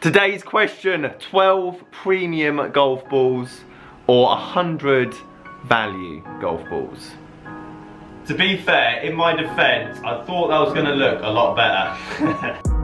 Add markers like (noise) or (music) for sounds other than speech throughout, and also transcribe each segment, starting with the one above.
Today's question, 12 premium golf balls or 100 value golf balls? To be fair, in my defense, I thought that was gonna look a lot better. (laughs)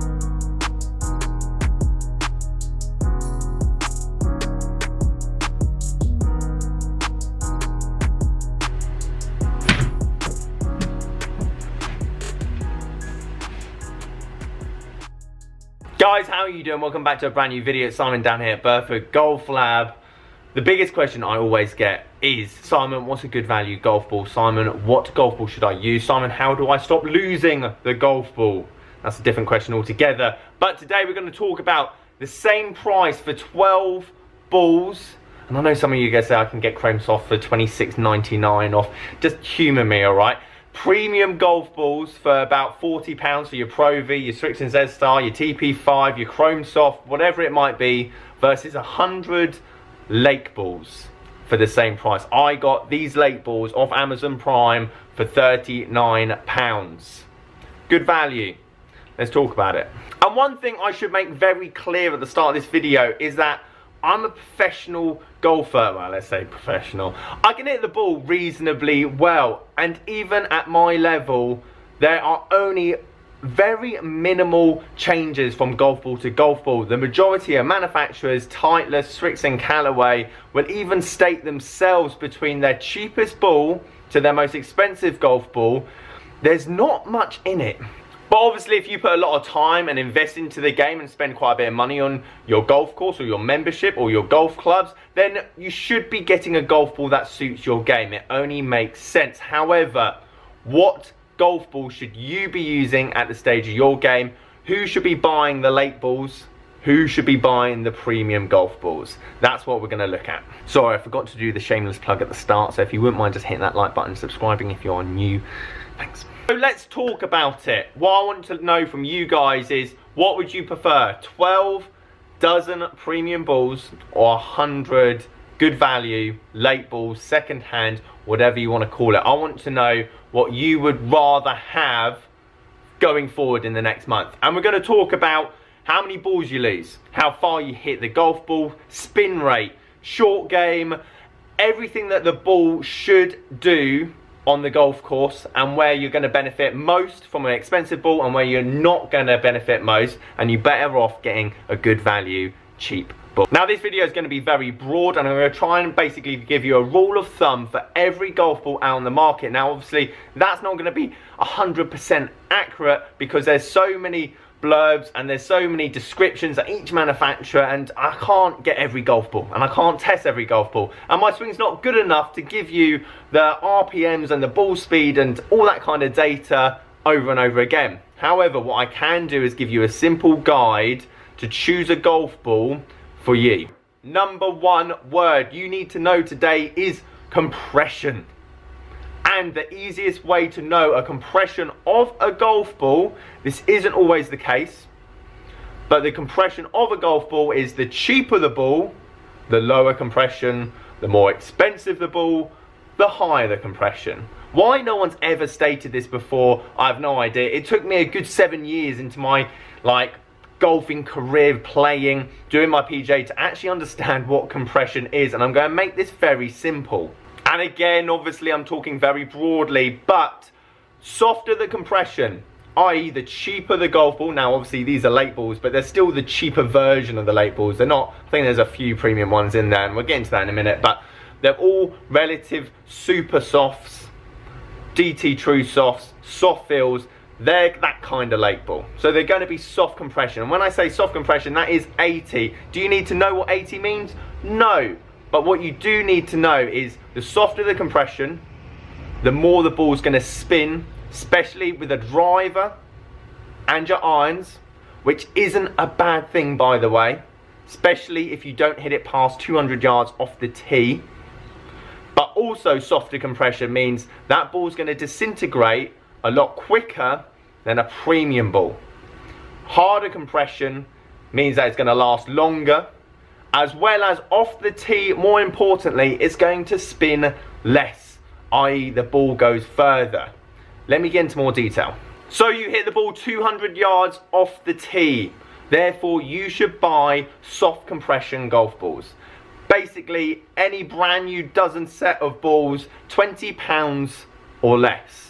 Guys, how are you doing? Welcome back to a brand new video. Simon down here at Burford Golf Club. The biggest question I always get is, Simon, what's a good value golf ball? Simon, what golf ball should I use? Simon, how do I stop losing the golf ball? That's a different question altogether. But today we're going to talk about the same price for 12 balls. And I know some of you guys say I can get Chrome Soft for 26.99 off. Just humour me, alright? Premium golf balls for about 40 pounds for your Pro V, your Srixon Z Star, your TP5, your Chrome Soft, whatever it might be, versus 100 lake balls for the same price. I got these lake balls off Amazon Prime for 39 pounds. Good value. Let's talk about it. And one thing I should make very clear at the start of this video is that I'm a professional golfer, well, let's say professional. I can hit the ball reasonably well, and even at my level, there are only very minimal changes from golf ball to golf ball. The majority of manufacturers, Titleist, and Callaway, will even state themselves between their cheapest ball to their most expensive golf ball. There's not much in it. But obviously if you put a lot of time and invest into the game and spend quite a bit of money on your golf course or your membership or your golf clubs, then you should be getting a golf ball that suits your game. It only makes sense. However, what golf ball should you be using at the stage of your game? Who should be buying the lake balls? Who should be buying the premium golf balls? That's what we're going to look at. Sorry, I forgot to do the shameless plug at the start, so if you wouldn't mind just hitting that like button, subscribing if you're new. Thanks. So let's talk about it. What I want to know from you guys is, what would you prefer? 12 dozen premium balls or 100 good value, lake balls, second hand, whatever you want to call it. I want to know what you would rather have going forward in the next month. And we're going to talk about how many balls you lose, how far you hit the golf ball, spin rate, short game, everything that the ball should do on the golf course and where you're going to benefit most from an expensive ball and where you're not going to benefit most and you're better off getting a good value cheap ball. Now this video is going to be very broad and I'm going to try and basically give you a rule of thumb for every golf ball out on the market. Now obviously that's not going to be 100% accurate because there's so many blurbs and there's so many descriptions at each manufacturer and I can't get every golf ball and I can't test every golf ball and my swing's not good enough to give you the RPMs and the ball speed and all that kind of data over and over again. However, what I can do is give you a simple guide to choose a golf ball for you. Number one word you need to know today is compression. And the easiest way to know a compression of a golf ball, this isn't always the case, but the compression of a golf ball is the cheaper the ball, the lower compression, the more expensive the ball, the higher the compression. Why no one's ever stated this before, I have no idea. It took me a good seven years into my like golfing career playing, doing my PGA to actually understand what compression is and I'm going to make this very simple. And again, obviously I'm talking very broadly, but softer the compression, i.e. the cheaper the golf ball. Now, obviously these are lake balls, but they're still the cheaper version of the lake balls. They're not, I think there's a few premium ones in there, and we'll get into that in a minute, but they're all relative super softs, DT TruSofts, soft feels, they're that kind of lake ball. So they're going to be soft compression. And when I say soft compression, that is 80. Do you need to know what 80 means? No. But what you do need to know is the softer the compression, the more the ball's going to spin, especially with a driver and your irons, which isn't a bad thing by the way, especially if you don't hit it past 200 yards off the tee. But also softer compression means that ball's going to disintegrate a lot quicker than a premium ball. Harder compression means that it's going to last longer as well as off the tee, more importantly, it's going to spin less, i.e. the ball goes further. Let me get into more detail. So you hit the ball 200 yards off the tee. Therefore, you should buy soft compression golf balls. Basically, any brand new dozen set of balls, 20 pounds or less.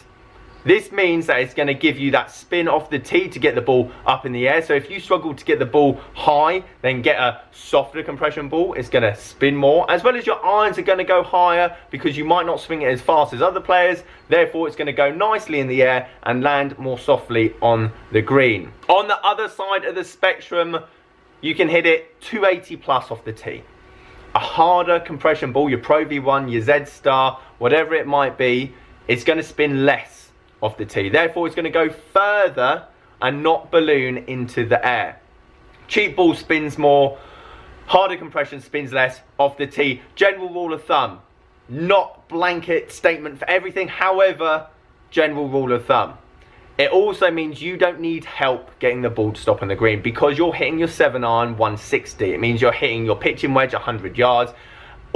This means that it's going to give you that spin off the tee to get the ball up in the air. So if you struggle to get the ball high, then get a softer compression ball. It's going to spin more, as well as your irons are going to go higher because you might not swing it as fast as other players. Therefore, it's going to go nicely in the air and land more softly on the green. On the other side of the spectrum, you can hit it 280 plus off the tee. A harder compression ball, your Pro V1, your Z Star, whatever it might be, it's going to spin less off the tee. Therefore, it's going to go further and not balloon into the air. Cheap ball spins more, harder compression spins less off the tee. General rule of thumb, not blanket statement for everything, however, general rule of thumb. It also means you don't need help getting the ball to stop on the green because you're hitting your 7 iron 160. It means you're hitting your pitching wedge 100 yards.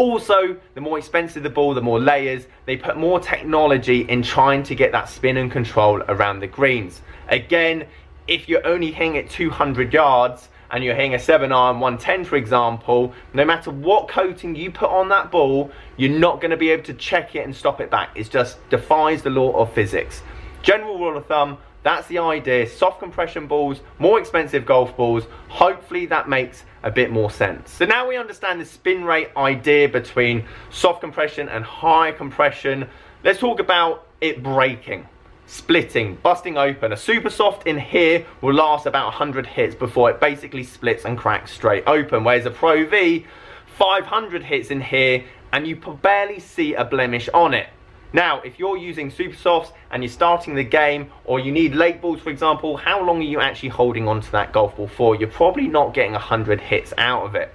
Also, the more expensive the ball, the more layers. They put more technology in trying to get that spin and control around the greens. Again, if you're only hitting it 200 yards and you're hitting a 7 iron 110 for example, no matter what coating you put on that ball, you're not going to be able to check it and stop it back. It just defies the law of physics. General rule of thumb, that's the idea. Soft compression balls, more expensive golf balls. Hopefully that makes a bit more sense. So now we understand the spin rate idea between soft compression and high compression. Let's talk about it breaking, splitting, busting open. A super soft in here will last about 100 hits before it basically splits and cracks straight open. Whereas a Pro V, 500 hits in here and you barely see a blemish on it. Now, if you're using super softs and you're starting the game or you need lake balls, for example, how long are you actually holding onto that golf ball for? You're probably not getting 100 hits out of it.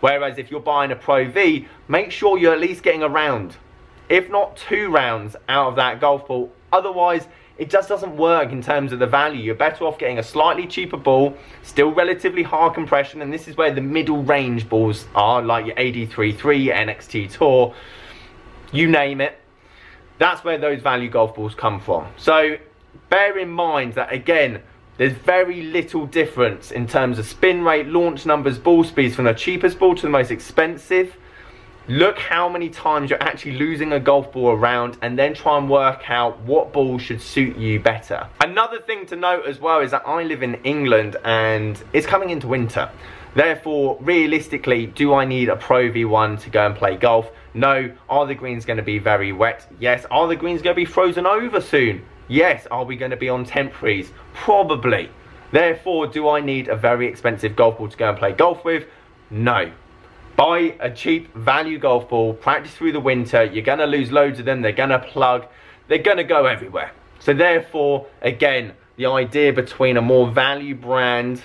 Whereas if you're buying a Pro V, make sure you're at least getting a round, if not two rounds out of that golf ball. Otherwise, it just doesn't work in terms of the value. You're better off getting a slightly cheaper ball, still relatively high compression, and this is where the middle range balls are, like your AD33, NXT Tour, you name it that's where those value golf balls come from. So bear in mind that again, there's very little difference in terms of spin rate, launch numbers, ball speeds from the cheapest ball to the most expensive. Look how many times you're actually losing a golf ball around and then try and work out what ball should suit you better. Another thing to note as well is that I live in England and it's coming into winter. Therefore, realistically, do I need a Pro V1 to go and play golf? No. Are the greens going to be very wet? Yes. Are the greens going to be frozen over soon? Yes. Are we going to be on temp freeze? Probably. Therefore, do I need a very expensive golf ball to go and play golf with? No. Buy a cheap value golf ball, practice through the winter, you're going to lose loads of them, they're going to plug, they're going to go everywhere. So therefore, again, the idea between a more value brand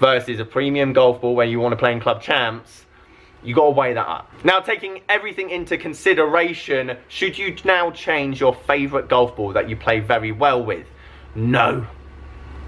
versus a premium golf ball where you want to play in club champs, you got to weigh that up. Now, taking everything into consideration, should you now change your favorite golf ball that you play very well with? No.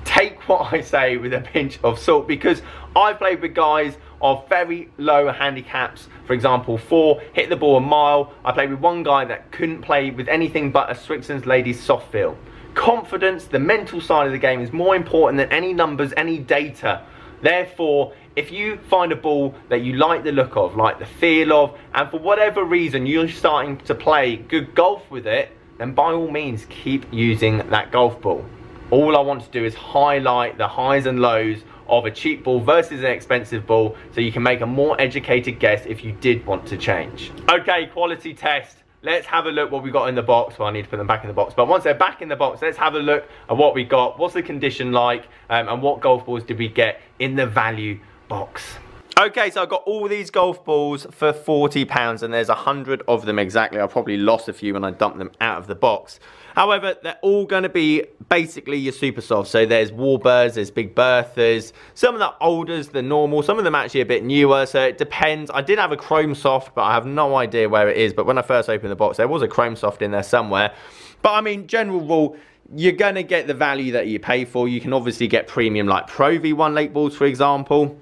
Take what I say with a pinch of salt because I've played with guys of very low handicaps. For example, four, hit the ball a mile. I played with one guy that couldn't play with anything but a Srixon's Ladies soft feel. Confidence, the mental side of the game is more important than any numbers, any data. Therefore, if you find a ball that you like the look of, like the feel of, and for whatever reason you're starting to play good golf with it, then by all means keep using that golf ball. All I want to do is highlight the highs and lows of a cheap ball versus an expensive ball so you can make a more educated guess if you did want to change. Okay, quality test let's have a look what we got in the box. Well, I need to put them back in the box. But once they're back in the box, let's have a look at what we got. What's the condition like? Um, and what golf balls did we get in the value box? Okay, so I got all these golf balls for £40 and there's a 100 of them exactly. I probably lost a few when I dumped them out of the box. However, they're all going to be basically your super soft. So there's Warbirds, there's Big Berthas, some of the olders, the normal, some of them actually a bit newer. So it depends. I did have a Chrome Soft, but I have no idea where it is. But when I first opened the box, there was a Chrome Soft in there somewhere. But I mean, general rule, you're going to get the value that you pay for. You can obviously get premium like Pro V1 lake balls, for example.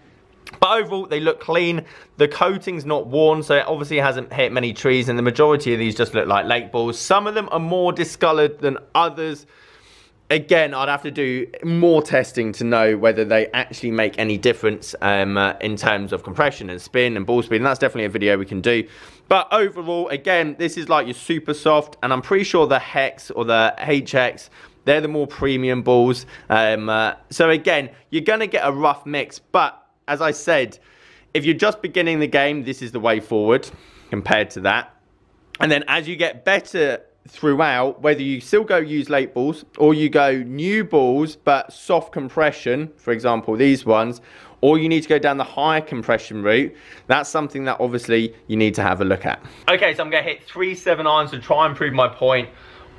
But overall, they look clean. The coating's not worn, so it obviously hasn't hit many trees, and the majority of these just look like lake balls. Some of them are more discolored than others. again, I'd have to do more testing to know whether they actually make any difference um, uh, in terms of compression and spin and ball speed. And that's definitely a video we can do. But overall, again, this is like your super soft. And I'm pretty sure the Hex or the HX, they're the more premium balls. Um, uh, so again, you're going to get a rough mix. But as I said, if you're just beginning the game, this is the way forward compared to that. And then as you get better throughout, whether you still go use lake balls or you go new balls but soft compression, for example, these ones, or you need to go down the higher compression route, that's something that obviously you need to have a look at. Okay, so I'm gonna hit three seven irons to try and prove my point.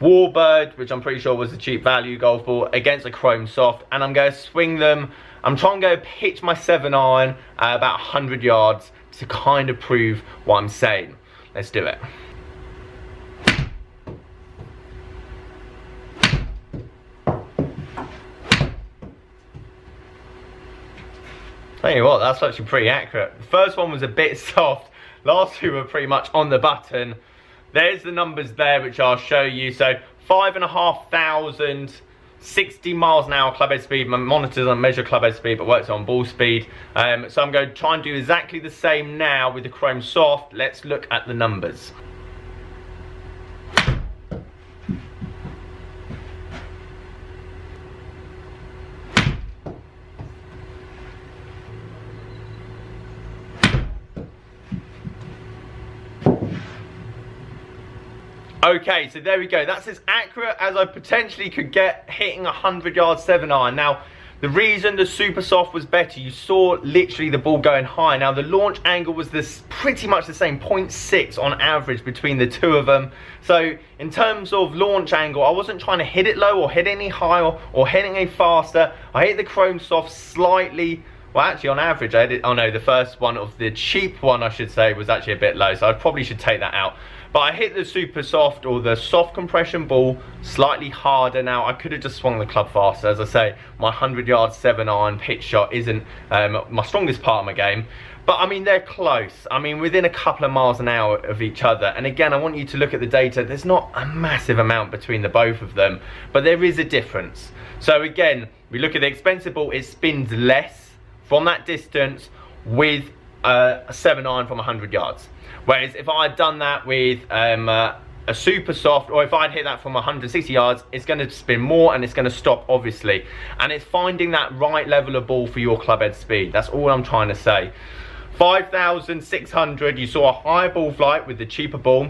Warbird, which I'm pretty sure was a cheap value golf ball, against a Chrome Soft, and I'm gonna swing them. I'm trying to go pitch my seven iron at about 100 yards to kind of prove what I'm saying. Let's do it. Tell you what, that's actually pretty accurate. The first one was a bit (laughs) soft. Last two were pretty much on the button. There's the numbers there, which I'll show you. So five and a half thousand, 60 miles an hour club head speed. My monitor doesn't measure club head speed, but works on ball speed. Um, so I'm going to try and do exactly the same now with the Chrome Soft. Let's look at the numbers. Okay, so there we go. That's as accurate as I potentially could get hitting a 100 yard 7 iron. Now, the reason the Super Soft was better, you saw literally the ball going high. Now, the launch angle was this pretty much the same, 0.6 on average between the two of them. So, in terms of launch angle, I wasn't trying to hit it low or hit any higher or hitting any faster. I hit the Chrome Soft slightly well, actually, on average, I did. Oh no, the first one of the cheap one, I should say, was actually a bit low, so I probably should take that out. But I hit the super soft or the soft compression ball slightly harder now. I could have just swung the club faster. As I say, my 100 yard 7 iron pitch shot isn't um, my strongest part of my game. But I mean, they're close. I mean, within a couple of miles an hour of each other. And again, I want you to look at the data. There's not a massive amount between the both of them, but there is a difference. So again, we look at the expensive ball, it spins less from that distance with a 7 iron from 100 yards. Whereas if I had done that with um, uh, a super soft, or if I'd hit that from 160 yards, it's going to spin more and it's going to stop, obviously. And it's finding that right level of ball for your club head speed. That's all I'm trying to say. 5,600, you saw a higher ball flight with the cheaper ball.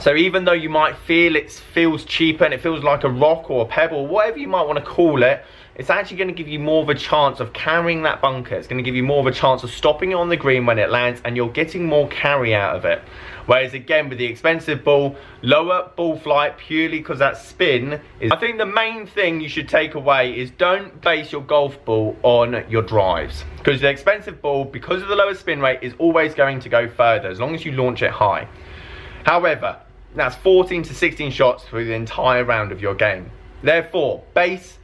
So even though you might feel it feels cheaper and it feels like a rock or a pebble, whatever you might want to call it, it's actually going to give you more of a chance of carrying that bunker. It's going to give you more of a chance of stopping it on the green when it lands and you're getting more carry out of it. Whereas again, with the expensive ball, lower ball flight purely because that spin is... I think the main thing you should take away is don't base your golf ball on your drives. Because the expensive ball, because of the lower spin rate, is always going to go further as long as you launch it high. However, that's 14 to 16 shots through the entire round of your game. Therefore, base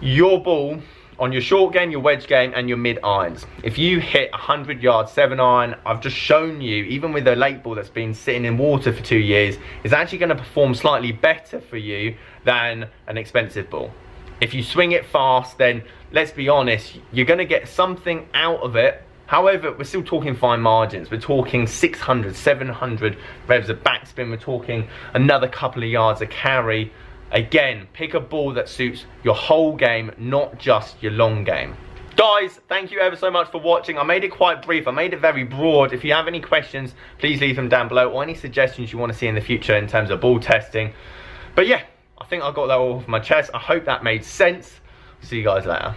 your ball on your short game, your wedge game, and your mid irons. If you hit 100 yards, 7 iron, I've just shown you, even with a lake ball that's been sitting in water for two years, is actually going to perform slightly better for you than an expensive ball. If you swing it fast, then let's be honest, you're going to get something out of it. However, we're still talking fine margins. We're talking 600, 700 revs of backspin. We're talking another couple of yards of carry. Again, pick a ball that suits your whole game, not just your long game. Guys, thank you ever so much for watching. I made it quite brief. I made it very broad. If you have any questions, please leave them down below or any suggestions you want to see in the future in terms of ball testing. But yeah, I think I got that all off my chest. I hope that made sense. See you guys later.